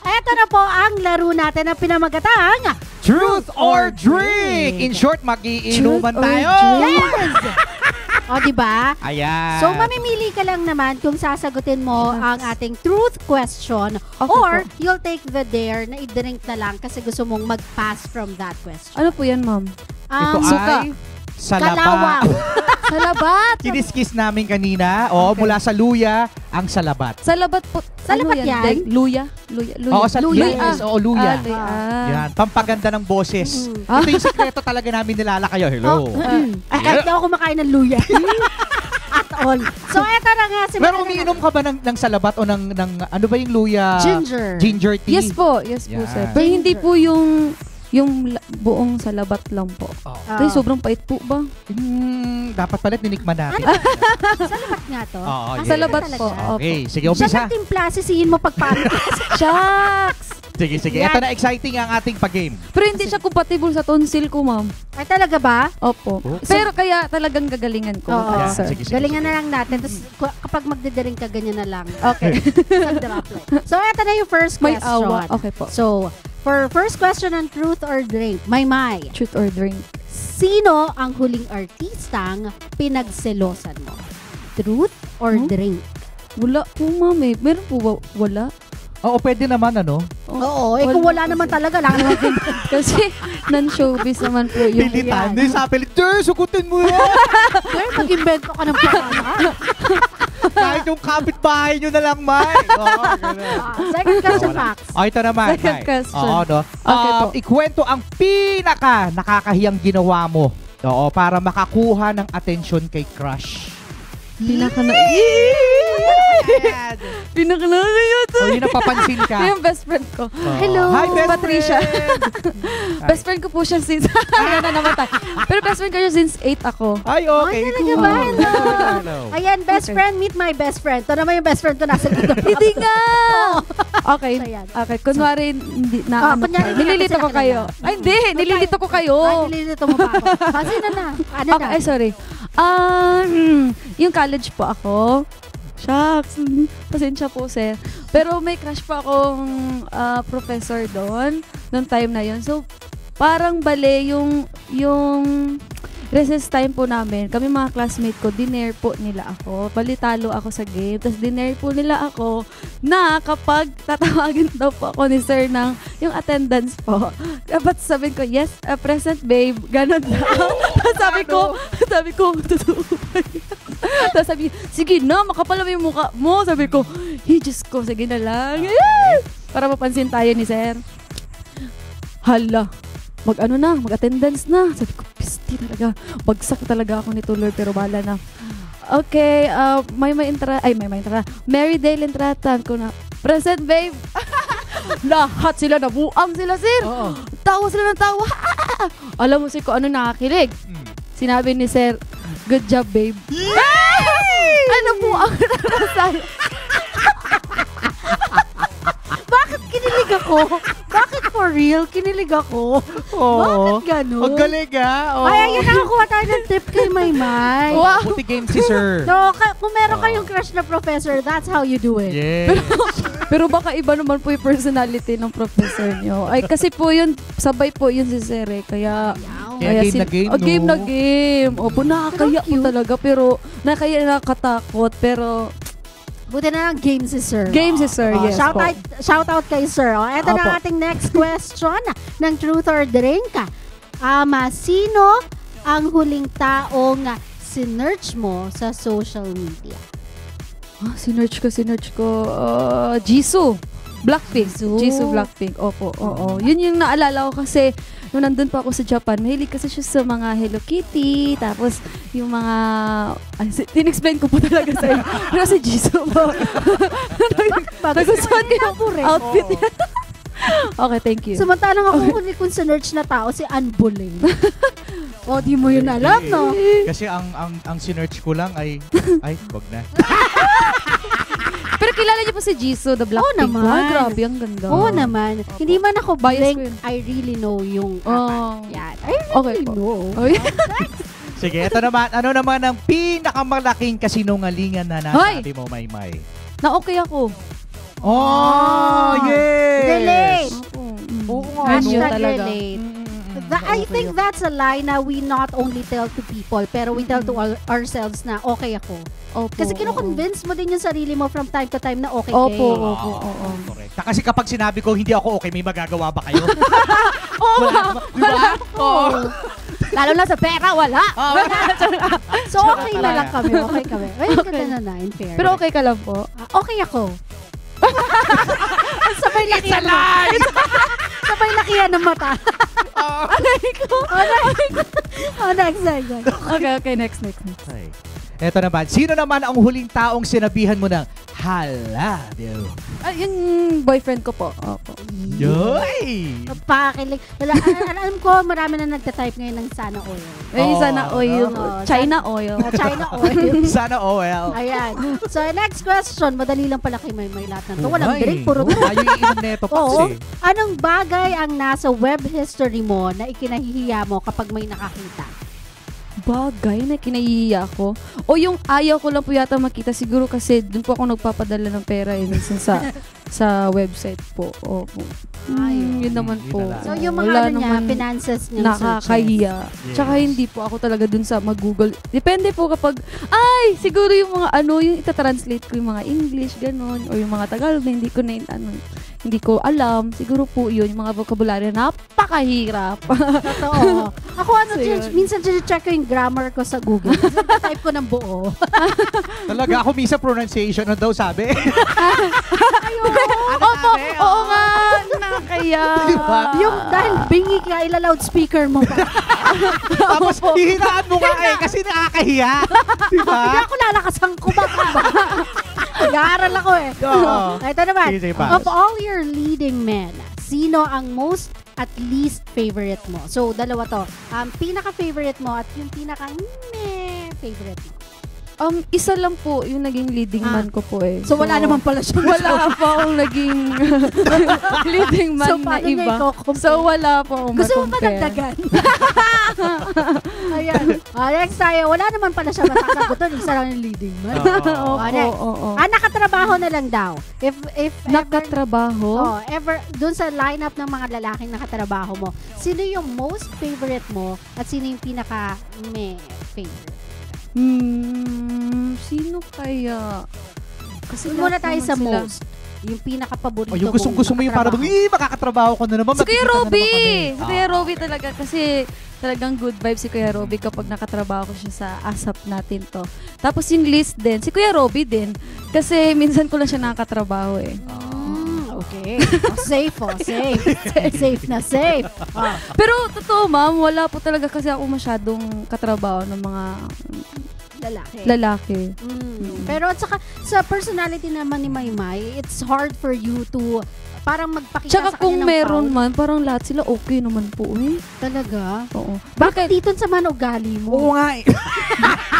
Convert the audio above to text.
Eto na po ang laro natin na pinamagatang Truth or drink? In short, magiinuman tayo. drink? Yes! o, di ba? Ayan. So, mamimili ka lang naman kung sasagutin mo Yes. ang ating truth question Okay or po. you'll take the dare na i-drink na lang kasi gusto mong mag-pass from that question. Ano po yan, ma'am? Ito Um, suka. ay sa kalawang. Sa labat. Kiniskis namin kanina. O, Okay. mula sa luya, ang salabat. Sa labat po. Sa ano labat yan? Like, luya? Luya? Luya? Oo, sa Luya. luya. Yes, oo, luya. Ah, luya. Ah. Yan, pampaganda ng boses. Mm. Ito yung sekreto talaga namin nilalakayo. Hello. Oh, Ay, kahit di ako kumakain ng luya. At all. So, eto na nga. Pero umiinom ka ba ng, ng salabat o ng, ng ano ba yung luya? Ginger. Ginger tea? Yes po. Yes po, Yan. sir. Pero hindi po yung yung la- buong sa labat lang po. Oh. Ah. Kasi sobrang pait po ba? Hmm, dapat pala tinikman natin. Salamat nga to. Oo, Ah, yes. Sa labat po. Opo. Okay, sige, Siya umpisa. nagtimpla, sisihin mo pagpapit. Shucks! Sige, sige. Yan. Ito na exciting ang ating pag-game. Pero hindi siya compatible sa tonsil ko, ma'am. Ay, talaga ba? Opo. Oh. Pero kaya talagang gagalingan ko, Oo. Yan, sir. sige, sige. Galingan sige. na lang natin. Tapos ku- kapag magdidiring ka, ganyan na lang. Okay. Sa droplet. So, eto na yung first May question. awa. Okay po. So, for first question on truth or drink, may may. Truth or drink? Sino ang huling artistang pinagselosan mo? Truth or Hmm? drink? Wala po, ma'am eh. Meron po ba? Wala? Oo, pwede naman ano. Oo, eh kung wala naman talaga, lang naman din. Kasi non-showbiz naman po yung... Pilitan. yan. Hindi sa pilit. Sir, sugutin mo yan. Sir, mag-invento ka ng plana. Kahit yung kapitbahay nyo na lang, Mike. Oo, ganun. Ah, Second question. Max. Oh, ito naman, Second Mike. question. Oo, no? Okay Um. Ikwento ang pinaka nakakahiyang ginawa mo. Oo, para makakuha ng atensyon kay crush. Pinaka na... Ayan. Pinaka na... o, yun napapansin ka. Yung best friend ko. Oo. Hello, Hi, best Patricia. friend. Best friend ko po siya since... Ano na namatay. Pero best friend ko siya since 8 ako. Ay, okay. Ay, talaga cool. ba? Hello. Hello. Ayan, best Okay. friend, meet my best friend. Ito naman yung best friend ko nasa dito. Hindi nga! Okay. So, yan. Okay, kunwari, hindi, na, Ah, ano, kunyari, nililito ko kayo. Ay, hindi, nililito ko kayo. Ay, nililito mo pa ako. Kasi na na. Ano Okay, na? ay, sorry. Ah, hmm, yung college po ako. Shucks. Pasensya po, sir. Pero may crush pa akong ah, professor doon, noong time na yon So, parang bale yung, yung recess time po namin, kami mga classmate ko, dinare po nila ako. Balitalo ako sa game. Tapos dinare po nila ako na kapag tatawagin daw po ako ni sir ng yung attendance po. Dapat sabihin ko, yes, uh, present babe. Ganon daw. Tapos sabi ko, sabi ko, totoo ba yan?" Tapos sabi, sige na, makapal yung mukha mo. Sabi ko, hey, Diyos ko, sige na lang. Yes! Para mapansin tayo ni sir. Hala, mag ano na, mag attendance na. Sabi ko, pisti talaga. Bagsak talaga ako nito, Lord, pero bala na. Okay, uh, may may entra, ay may may entra. Mary Dale entratan ko na. Present, babe. Lahat sila nabuang sila, sir. Oo. Tawa sila ng tawa. Alam mo si ko ano nakakilig. Mm. Sinabi ni sir, good job, babe. Ano po ang narasan? Bakit kinilig ako? Bakit for real? Kinilig ako? Oo. Bakit ganun? Ang galing ah. Oo. Ay, ayun, nakakuha tayo ng tip kay Maymay. Wow. Buti game si sir. So, ka- kung meron Oo. kayong crush na professor, that's how you do it. Yes. Pero baka iba naman po yung personality ng professor nyo. Ay, kasi po yun, sabay po yun si Sir eh. Kaya. Kaya game na game, oh, game no? na game. Opo, nakakaya po cute. talaga. Pero, nakakaya nakatakot. Pero, Buti na lang game si Sir. game si Sir, Oh, yes shout, po. out, shout out kay Sir. Oh, ito na Opo. ang ating next question ng Truth or Drink. Ama, sino ang huling taong sinerch mo sa social media? Ah, sinerch ko, sinerch ko. Uh, Jisoo. Blackpink. Jisoo. Jisoo Blackpink. Opo, oo. Yun yung naalala ko kasi nung nandun pa ako sa Japan, mahilig kasi siya sa mga Hello Kitty, tapos yung mga... Ay, si- tinexplain ko po talaga sa inyo. Pero si Jisoo po. Nagustuhan ko yung Elaborate. outfit niya. okay, thank you. Samantalang ako huli kong sinerch na tao, si Anne Boleyn. o, di mo yun alam, no? Kasi ang ang ang sinerch ko lang ay ay wag na kilala niyo po si Jisoo, the Blackpink. Oo oh, naman. Ay, grabe, ang ganda. Oo oh, naman. Opo. Hindi man ako bias ko I really know yung oh. apat. Yan. I really okay, know. Oh, yeah. Sige, ito naman. Ano naman ang pinakamalaking kasinungalingan na nasabi mo, Maymay? Na okay ako. Oh, oh yes! Relate! Oo, oo nga. Hashtag relate. Mm. That, I okay, think okay. that's a lie na we not only tell to people, pero we tell to our- ourselves na okay ako. Opo. Kasi kino-convince mo din yung sarili mo from time to time na okay Opo, kay. opo, opo, opo. correct. Kasi kapag sinabi ko hindi ako okay, may magagawa ba kayo? Oo, Wala, di ba? Oo. Lalo na sa pera, wala. Oo. So okay na lang kami, okay kami. Ay, ganda na na, in fairness. Pero okay ka lang po. Ah, okay ako. sabay It's a lakihan lie! sabay lakihan ng mata. Oo. oh, next. oh, next, next, next. Okay, okay, next, next, next. Okay. Eto naman, sino naman ang huling taong sinabihan mo ng hala, Bill? Ah, yung boyfriend ko po. Opo. Yoy! Pakilig. Wala, al- al- alam ko, marami na nagtatype ngayon ng sana oil. Ay, Oo, sana oil. oo. China oil. China oil. Sana OL. Ayan. So, next question. Madali lang pala kay may may lahat ng to. Walang Ay, drink, puro oo, to. Ayaw iinom neto pa Oo. kasi. Anong bagay ang nasa web history mo na ikinahihiya mo kapag may nakakita? Bagay na kinahiya ko. O yung ayaw ko lang po yata makita. Siguro kasi dun po ako nagpapadala ng pera eh. Minsan sa, sa website po. Opo. Ay, Mm, yun naman po. na. So, yung mga Wala ano niya, naman finances niya. nakakahiya. Yes. Tsaka hindi po ako talaga dun sa mag-google. Depende po kapag, ay, siguro yung mga ano, yung itatranslate ko yung mga English, ganun, or yung mga Tagalog na hindi ko na, ano, hindi ko alam. Siguro po yun, yung mga vocabulary na napakahirap. Totoo. Ako ano, So, yun. minsan check ko yung grammar ko sa Google. Type ko ng buo. Talaga, ako misa pronunciation, ano daw sabi? Opo, oo nga, nakakaya. Di ba? yung dahil bingi ka, ila-loudspeaker mo pa. Tapos, hihinaan mo nga eh, kasi nakakahiya. Di Hindi ba? ako lalakasang kumaka ba? Nag-aaral ako eh. Oo. Ito naman. Pass. Of all your leading men, sino ang most at least favorite mo? So, dalawa to. Um, pinaka-favorite mo at yung pinaka-meh favorite mo. Um, isa lang po yung naging leading Ah. man ko po eh. So, wala naman pala siya. wala pa akong naging leading man So, na iba. So, wala po akong Gusto mo madagdagan? Ayan. Ah, next tayo. Wala naman pala siya masasagutan. Isa lang yung leading man. Oo. Opo, next. oo. Ah, nakatrabaho na lang daw. If, if ever, Nakatrabaho? oh, ever, dun sa lineup ng mga lalaking nakatrabaho mo, sino yung most favorite mo at sino yung pinaka-meh favorite? Hmm, sino kaya? Kasi Doon muna tayo sa sila. most. Yung pinaka-paborito O, yung gustong gusto mo yung parang, nakatrabaho. eh, makakatrabaho ko na naman. Si Kuya Robby! kami." Si Kuya. Robby talaga kasi talagang good vibes si Kuya Robby kapag nakatrabaho ko siya sa ASAP natin to. Tapos yung list din, si Kuya Robby din. Kasi minsan ko lang siya nakakatrabaho eh. Mm, okay. Oh, safe oh, safe. safe na safe. Oh. Pero totoo ma'am, wala po talaga kasi ako masyadong katrabaho ng mga Lalaki. lalaki. Mm. Pero at saka sa personality naman ni Maymay, it's hard for you to parang magpakita Tsaka sa kanya kung ng meron pout. man, parang lahat sila okay naman po eh. Talaga? Oo. Bakit dito sa man ugali mo? Oo nga eh.